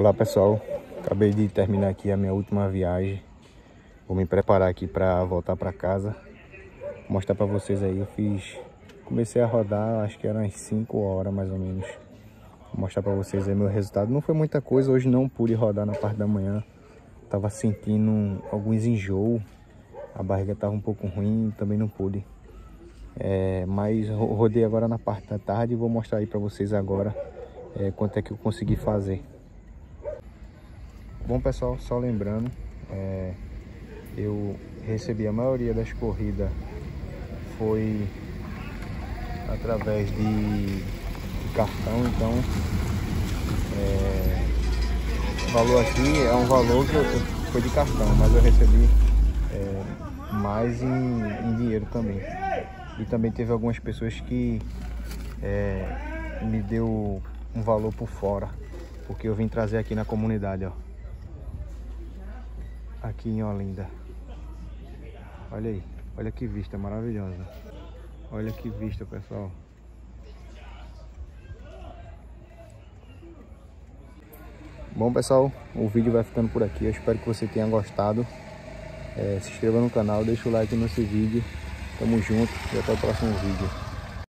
Olá pessoal, acabei de terminar aqui a minha última viagem. Vou me preparar aqui para voltar para casa. Vou mostrar para vocês aí, eu fiz... Comecei a rodar, acho que eram umas 5 horas mais ou menos. Vou mostrar para vocês aí meu resultado. Não foi muita coisa, hoje não pude rodar na parte da manhã. Tava sentindo alguns enjoos. A barriga tava um pouco ruim, também não pude. É, mas rodei agora na parte da tarde e vou mostrar aí para vocês agora é, quanto é que eu consegui fazer. Bom pessoal, só lembrando, é, eu recebi a maioria das corridas foi através de, de cartão, então é, o valor aqui é um valor que eu, foi de cartão, mas eu recebi é, mais em, em dinheiro também. E também teve algumas pessoas que é, me deu um valor por fora, porque eu vim trazer aqui na comunidade, ó. Aqui em Olinda. Olha aí, olha que vista maravilhosa. Olha que vista, pessoal. Bom, pessoal, o vídeo vai ficando por aqui. Eu espero que você tenha gostado. É, se inscreva no canal, deixa o like nesse vídeo. Tamo junto e até o próximo vídeo.